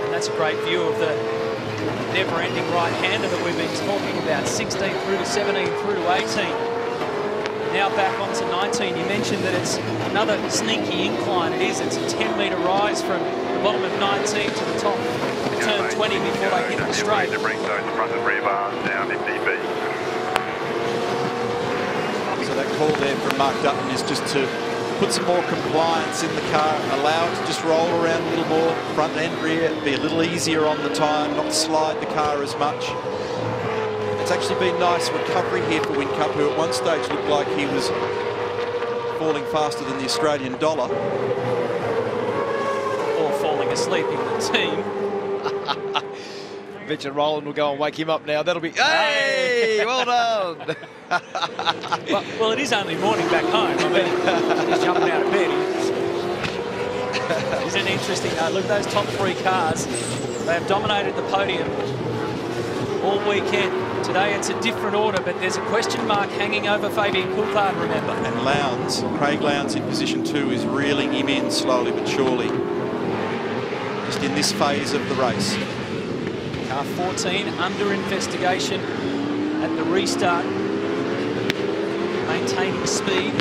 And that's a great view of the never-ending right-hander that we've been talking about. 16 through to 17 through to 18. Now back onto 19. You mentioned that it's another sneaky incline. It is. It's a 10-metre rise from the bottom of 19 to the top of turn 20 before they hit the straight. To bring those front and rear bars down if need be. So that call there from Mark Dutton is just to put some more compliance in the car, allow it to just roll around a little more, front and rear, be a little easier on the tyre, not slide the car as much. It's actually been nice recovery here for Whincup, who at one stage looked like he was falling faster than the Australian dollar. Or falling asleep in the team. Venture Roland will go and wake him up now. That'll be, hey, well done. well, well, it is only morning back home. I mean, he's jumping out of bed. Isn't it interesting? Uh, look, those top three cars, they have dominated the podium all weekend. Today it's a different order, but there's a question mark hanging over Fabian Coulthard, remember. And Lowndes, Craig Lowndes in position two is reeling him in slowly but surely. Just in this phase of the race. Car 14 under investigation at the restart. Maintaining speed.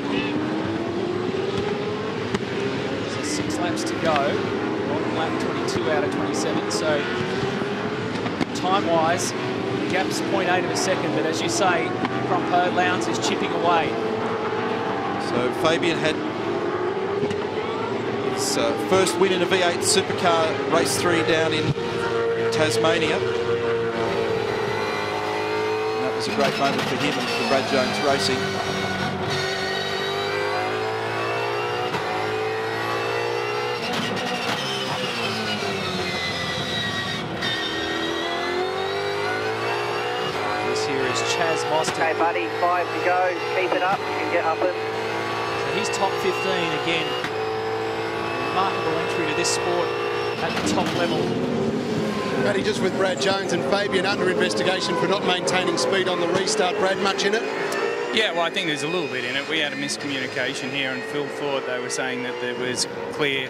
So six laps to go. On lap 22 out of 27. So time-wise, gap's 0.8 of a second. But as you say, Crompo Lowndes is chipping away. So Fabian had his uh, first win in a V8 supercar race three down in Tasmania. That was a great moment for him and for Brad Jones Racing. This here is Chaz Mostert. Okay, buddy, five to go. Keep it up. You can get up and. So he's top 15 again. Remarkable entry to this sport at the top level. Matty, just with Brad Jones and Fabian under investigation for not maintaining speed on the restart. Brad, much in it? Yeah, well, I think there's a little bit in it. We had a miscommunication here, and Phil thought they were saying that there was clear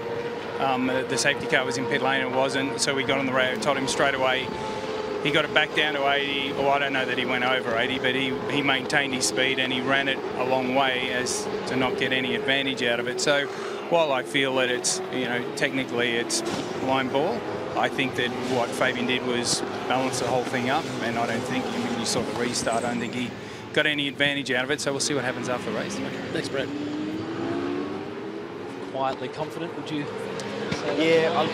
um, the safety car was in pit lane, and it wasn't. So we got on the radio, told him straight away. He got it back down to 80, or I don't know that he went over 80, but he, he maintained his speed and he ran it a long way as to not get any advantage out of it. So while I feel that it's, you know, technically it's line ball, I think that what Fabian did was balance the whole thing up, and I don't think, I mean, you saw the restart, I don't think he got any advantage out of it, so we'll see what happens after the race. Thanks, Brad. Quietly confident, would you Yeah,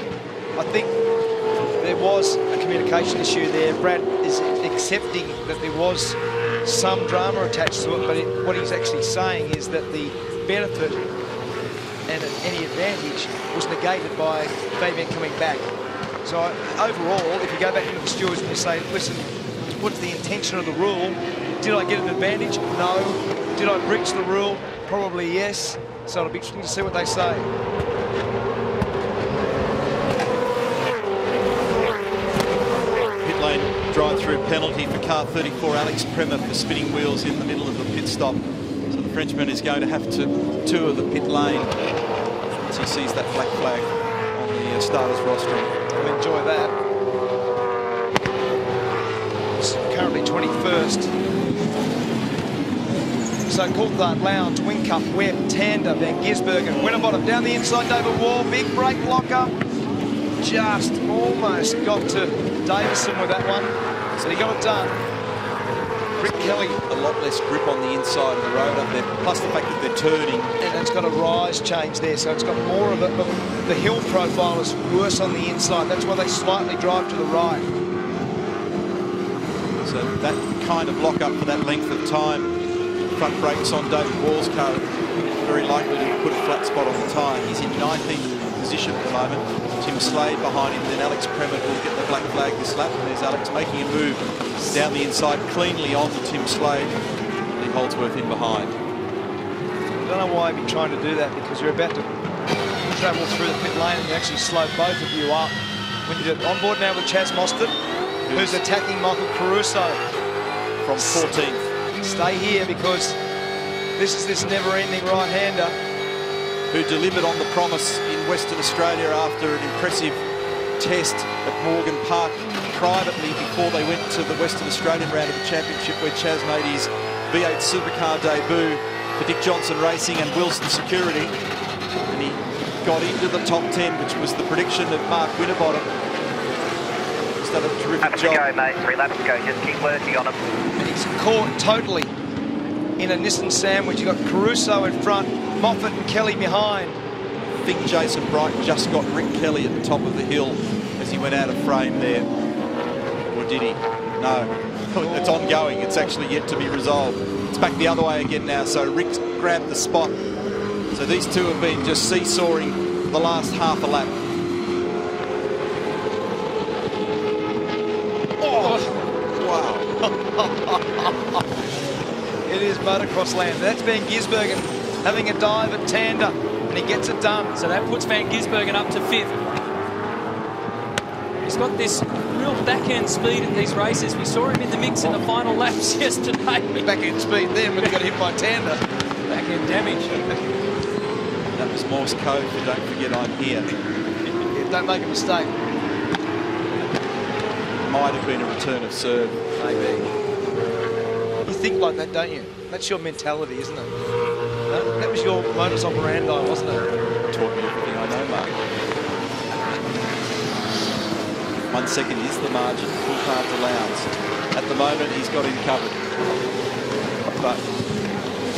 I, think there was a communication issue there. Brad is accepting that there was some drama attached to it, but it, what he's actually saying is that the benefit and any advantage was negated by Fabian coming back. So overall, if you go back into the stewards and you say, listen, what's the intention of the rule? Did I get an advantage? No. Did I breach the rule? Probably yes. So it'll be interesting to see what they say. Pit lane drive-through penalty for car 34, Alex Premat for spinning wheels in the middle of the pit stop. So the Frenchman is going to have to tour the pit lane once he sees that black flag on the uh, starters roster. Enjoy that. It's currently 21st. So Coulthard, Lowndes, Whincup, Webb, Tander, Van Gisbergen, Winterbottom down the inside, David Wall, big break blocker. Just almost got to Davison with that one. So he got it done. Rick Kelly, a lot less grip on the inside of the road up there, plus the fact that they're turning. And it's got a rise change there, so it's got more of it, but the hill profile is worse on the inside. That's why they slightly drive to the right. So that kind of lock up for that length of time. Front brakes on David Wall's car, very likely to put a flat spot on the tyre. He's in 19th position at the moment. Tim Slade behind him, then Alex Premat will get the black flag this lap, and there's Alex making a move down the inside cleanly on to Tim Slade. Lee Holdsworth in behind. I don't know why I'd be trying to do that because you're about to travel through the pit lane and you actually slow both of you up. When you're on board now with Chaz Mostert, who's attacking Michael Caruso. From 14th. Stay here because this is this never-ending right-hander. Who delivered on the promise in Western Australia after an impressive test at Morgan Park privately before they went to the Western Australian round of the championship where Chaz made his V8 supercar debut for Dick Johnson Racing and Wilson Security. And he got into the top 10, which was the prediction of Mark Winterbottom. He's done a terrific Have job. go, mate. Three laps to go. Just keep working on him. And he's caught totally in a Nissan sandwich. You've got Caruso in front, Moffat and Kelly behind. I think Jason Bright just got Rick Kelly at the top of the hill as he went out of frame there. Or did he? No. It's ongoing. It's actually yet to be resolved. It's back the other way again now. So Rick's grabbed the spot. So these two have been just seesawing the last half a lap. Oh, wow. it is motocross land. That's Van Gisbergen having a dive at Tander, and he gets it done. So that puts Van Gisbergen up to fifth. He's got this real back-end speed in these races. We saw him in the mix in the final laps yesterday. Back-end speed then when he got hit by Tander. Back-end damage. that was Morse code for don't forget I'm here. yeah, don't make a mistake. Might have been a return of serve. Maybe. Think like that, don't you? That's your mentality, isn't it? That, that was your modus operandi, wasn't it? Taught me everything I know, Mark. One second is the margin. Coulthard to Lowndes. At the moment, he's got him covered. But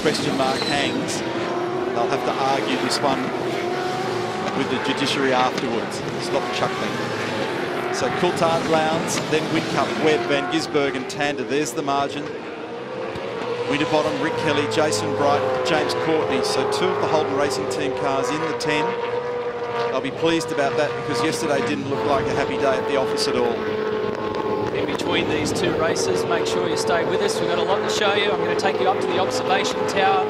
question mark hangs. They'll have to argue this one with the judiciary afterwards. Stop chuckling. So Coulthard, Lowndes, then Whincup, Webb, Van Gisbergen, Tander. There's the margin. Winterbottom, Rick Kelly, Jason Bright, James Courtney. So two of the Holden Racing Team cars in the 10. I'll be pleased about that because yesterday didn't look like a happy day at the office at all. In between these two races, make sure you stay with us. We've got a lot to show you. I'm going to take you up to the observation tower,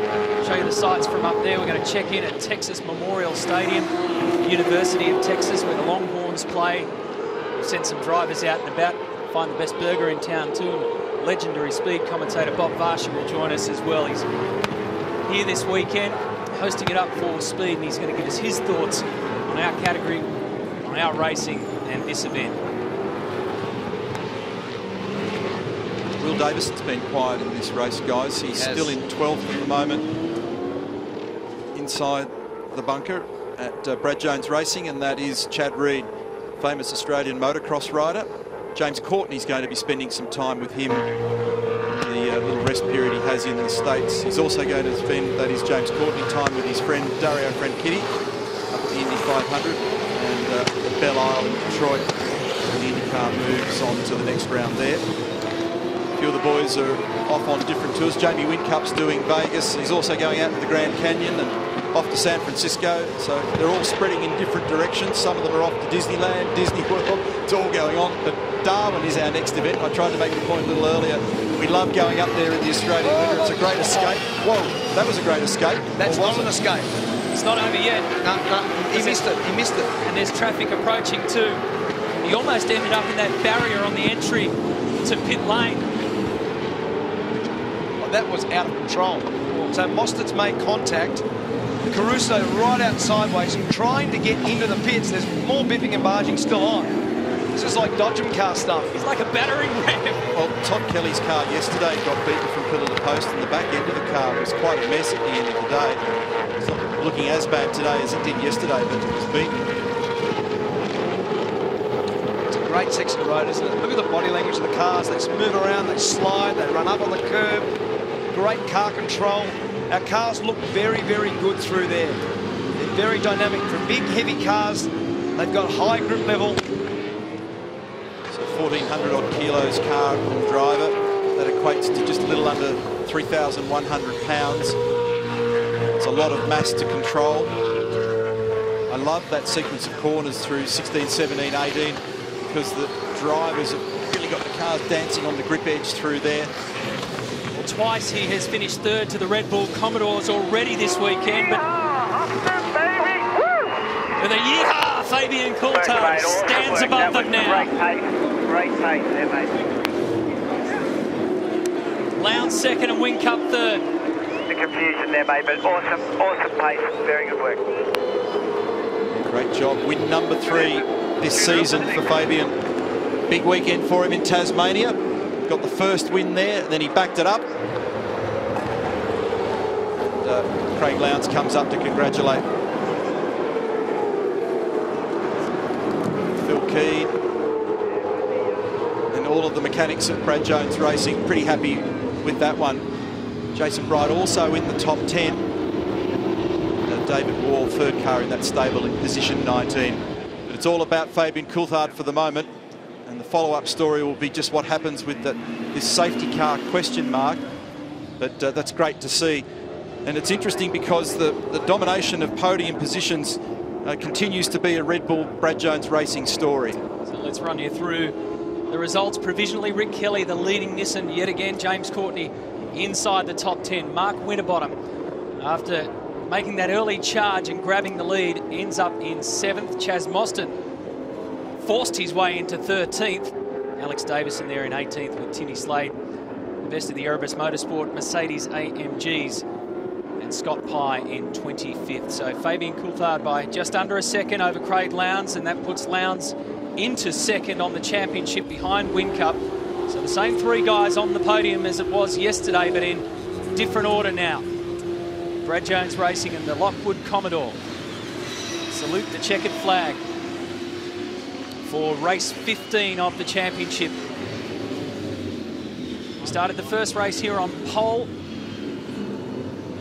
show you the sights from up there. We're going to check in at Texas Memorial Stadium, University of Texas, where the Longhorns play. We'll send some drivers out and about, find the best burger in town too. Legendary speed commentator Bob Varsha will join us as well. He's here this weekend, hosting it up for speed, and he's going to give us his thoughts on our category, on our racing, and this event. Will Davison's been quiet in this race, guys. He's still in 12th at the moment inside the bunker at uh, Brad Jones Racing, and that is Chad Reed, famous Australian motocross rider. James Courtney's going to be spending some time with him the uh, little rest period he has in the States. He's also going to spend, that is James Courtney, time with his friend Dario Franchitti up at the Indy 500 and uh, Belle Isle in Detroit. And the IndyCar moves on to the next round there. A few of the boys are off on different tours. Jamie Whincup's doing Vegas. He's also going out to the Grand Canyon and off to San Francisco. So they're all spreading in different directions. Some of them are off to Disneyland, Disney World. It's all going on. But Darwin is our next event. I tried to make the point a little earlier. We love going up there in the Australian winter. It's a great escape. Whoa, that was a great escape. That's not an escape. It's not over yet. No, no, he missed it. He missed it. And there's traffic approaching too. He almost ended up in that barrier on the entry to pit lane. Oh, that was out of control. So Mostert's made contact. Caruso right out sideways and trying to get into the pits. There's more biffing and barging still on. This is like Dodgem car stuff. He's like a battering ram. Well, Todd Kelly's car yesterday got beaten from pillar to post, and the back end of the car was quite a mess at the end of the day. It's not looking as bad today as it did yesterday, but it was beaten. It's a great section of road, isn't it? Look at the body language of the cars. They move around, they slide, they run up on the curb. Great car control. Our cars look very, very good through there. They're very dynamic. For big, heavy cars, they've got high grip level. So 1,400 odd kilos car and driver. That equates to just a little under 3,100 pounds. It's a lot of mass to control. I love that sequence of corners through 16, 17, 18 because the drivers have really got the cars dancing on the grip edge through there. Well, twice he has finished third to the Red Bull Commodores already this weekend, but with a yeehaw, Fabian Coulthard stands above them now. Great pace. There, mate. Lowndes second and Whincup third. The confusion there, mate, but awesome, awesome pace. Very good work. Great job. Win number three this season for Fabian. Big weekend for him in Tasmania. Got the first win there, then he backed it up. And, uh, Craig Lowndes comes up to congratulate Phil Keane and all of the mechanics at Brad Jones Racing. Pretty happy with that one. Jason Bright also in the top 10. Uh, David Wall, third car in that stable in position 19. But it's all about Fabian Coulthard for the moment. And the follow-up story will be just what happens with the, this safety car question mark. But uh, that's great to see. And it's interesting because the, the domination of podium positions uh, continues to be a Red Bull Brad Jones Racing story. So let's run you through the results. Provisionally, Rick Kelly, the leading Nissan yet again. James Courtney inside the top 10. Mark Winterbottom, after making that early charge and grabbing the lead, ends up in seventh. Chaz Mostert forced his way into 13th. Alex Davison there in 18th with Timmy Slade. The best of the Erebus Motorsport Mercedes AMGs and Scott Pye in 25th. So Fabian Coulthard by just under a second over Craig Lowndes, and that puts Lowndes into second on the championship behind Whincup. So the same three guys on the podium as it was yesterday, but in different order now. Brad Jones Racing and the Lockwood Commodore. Salute the checkered flag for race 15 of the championship. We started the first race here on pole.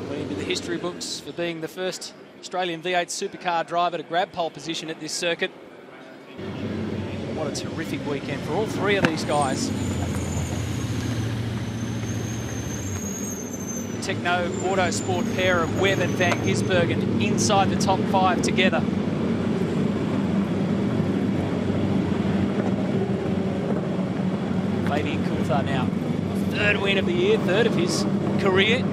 Went into the history books for being the first Australian V8 supercar driver to grab pole position at this circuit. What a terrific weekend for all three of these guys. The Tekno Autosport pair of Webb and Van Gisbergen inside the top five together. Fabian Coulthard now. Third win of the year, third of his career.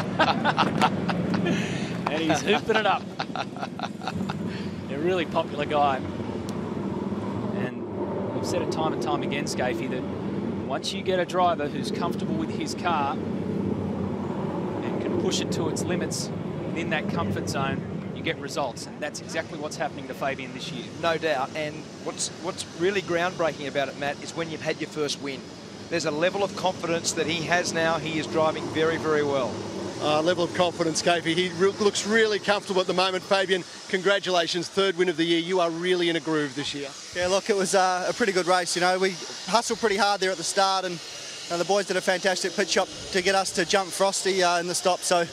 he's hooping it up. A really popular guy. And we've said it time and time again, Scafey, that once you get a driver who's comfortable with his car and can push it to its limits within that comfort zone, you get results. And that's exactly what's happening to Fabian this year. No doubt. And what's what's really groundbreaking about it, Matt, is when you've had your first win. There's a level of confidence that he has now. He is driving very, very well. Uh, level of confidence, Capey. He re looks really comfortable at the moment. Fabian, congratulations, third win of the year. You are really in a groove this year. Yeah, look, it was uh, a pretty good race. You know, we hustled pretty hard there at the start, and uh, the boys did a fantastic pit shop to get us to jump Frosty uh, in the stop. So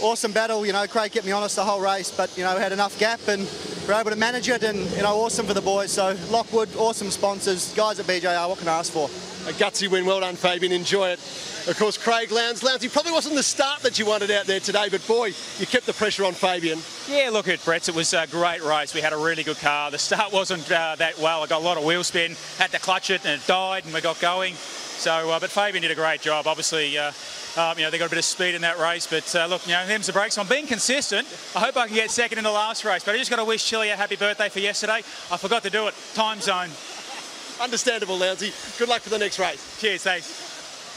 awesome battle. You know, Craig kept me honest the whole race, but you know, we had enough gap and we're able to manage it, and you know, awesome for the boys. So Lockwood, awesome sponsors, guys at BJR. What can I ask for? A gutsy win. Well done, Fabian. Enjoy it. Of course, Craig Lowndes. Lowndes, he probably wasn't the start that you wanted out there today, but boy, you kept the pressure on Fabian. Yeah, look at Brett's. It was a great race. We had a really good car. The start wasn't uh, that well. I got a lot of wheel spin, had to clutch it, and it died, and we got going. So, uh, but Fabian did a great job. Obviously, uh, um, you know, they got a bit of speed in that race, but uh, look, you know, them's the brakes. I'm being consistent. I hope I can get second in the last race, but I just got to wish Chile a happy birthday for yesterday. I forgot to do it. Time zone. Understandable, Lounsey. Good luck for the next race. Cheers, thanks.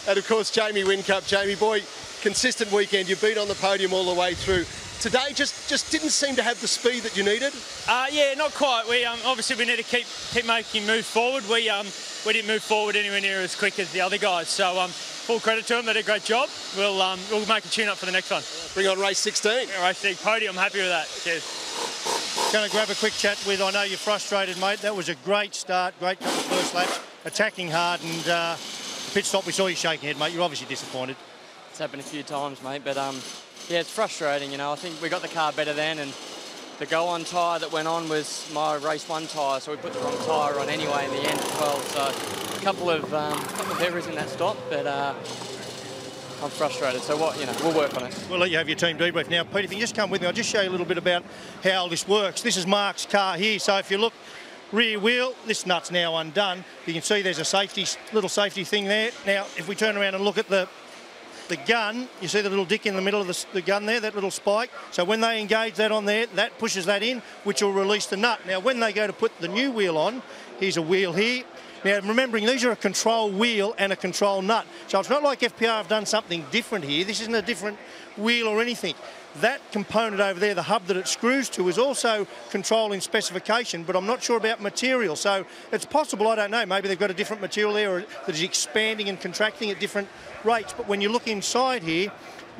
And of course, Jamie Whincup. Jamie, boy, consistent weekend. You've been on the podium all the way through. Today just just didn't seem to have the speed that you needed. Uh, yeah, not quite. We um, obviously we need to keep keep making move forward. We um, we didn't move forward anywhere near as quick as the other guys. So um, full credit to them. They did a great job. We'll um, we'll make a tune up for the next one. Bring on race 16. Yeah, race 16 podium. Happy with that. Cheers. Going to grab a quick chat with. I know you're frustrated, mate. That was a great start. Great couple of first laps. Attacking hard and uh, pit stop. We saw you shaking head, mate. You're obviously disappointed. It's happened a few times, mate. But um, yeah, it's frustrating. You know, I think we got the car better then, and the go-on tyre that went on was my race one tyre, so we put the wrong tyre on anyway in the end as well. So a couple of um, couple of errors in that stop, but. Uh, I'm frustrated. So what, you know, we'll work on it. We'll let you have your team debrief now. Pete, if you just come with me, I'll just show you a little bit about how this works. This is Mark's car here. So if you look rear wheel, this nut's now undone. You can see there's a safety, little safety thing there. Now, if we turn around and look at the the gun, you see the little dick in the middle of the, the, gun there, that little spike. So when they engage that on there, that pushes that in, which will release the nut. Now, when they go to put the new wheel on, here's a wheel here. Now, remembering these are a control wheel and a control nut. So it's not like FPR have done something different here. This isn't a different wheel or anything. That component over there, the hub that it screws to, is also controlling specification, but I'm not sure about material. So it's possible, I don't know, maybe they've got a different material there that is expanding and contracting at different rates. But when you look inside here,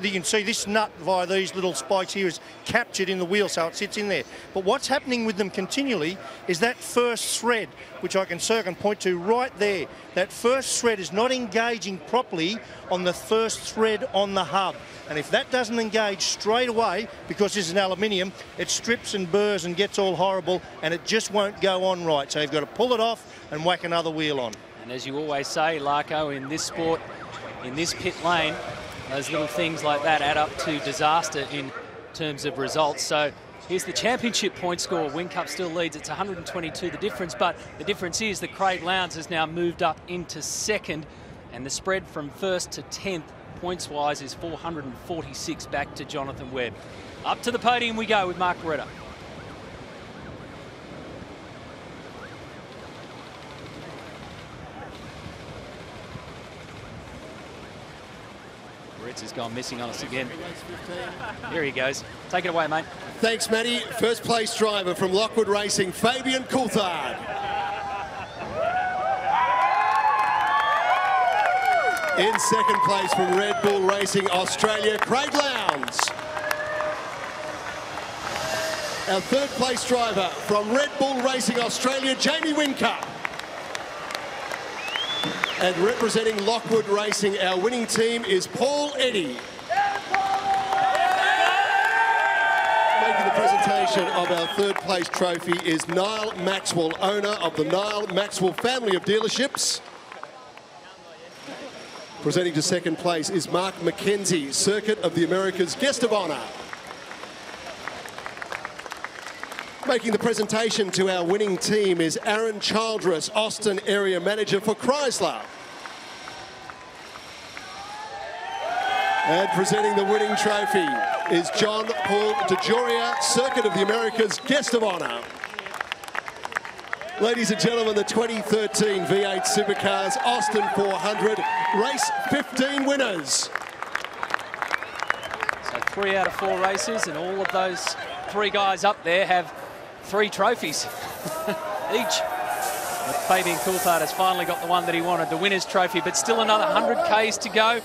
you can see this nut via these little spikes here is captured in the wheel, so it sits in there. But what's happening with them continually is that first thread, which I can circle and point to right there. That first thread is not engaging properly on the first thread on the hub. And if that doesn't engage straight away, because this is an aluminium, it strips and burrs and gets all horrible, and it just won't go on right. So you've got to pull it off and whack another wheel on. And as you always say, Larko, in this sport, in this pit lane, those little things like that add up to disaster in terms of results. So here's the championship point score. Whincup still leads. It's 122 the difference, but the difference is that Craig Lowndes has now moved up into second, and the spread from first to 10th points-wise is 446 back to Jonathan Webb. Up to the podium we go with Mark Barreto. Has gone missing on us again. Here he goes. Take it away, mate. Thanks, Matty. First place driver from Lockwood Racing, Fabian Coulthard. In second place from Red Bull Racing Australia, Craig Lowndes. Our third place driver from Red Bull Racing Australia, Jamie Whincup. And representing Lockwood Racing, our winning team is Paul Eddy. Making the presentation of our third place trophy is Nyle Maxwell, owner of the Nyle Maxwell family of dealerships. Presenting to second place is Mark McKenzie, Circuit of the Americas Guest of Honour. Making the presentation to our winning team is Aaron Childress, Austin Area Manager for Chrysler. And presenting the winning trophy is John Paul DeJoria, Circuit of the Americas Guest of Honour. Ladies and gentlemen, the 2013 V8 Supercars Austin 400 Race 15 winners. So three out of four races, and all of those three guys up there have three trophies each. Fabian Coulthard has finally got the one that he wanted, the winner's trophy, but still another 100 Ks to go.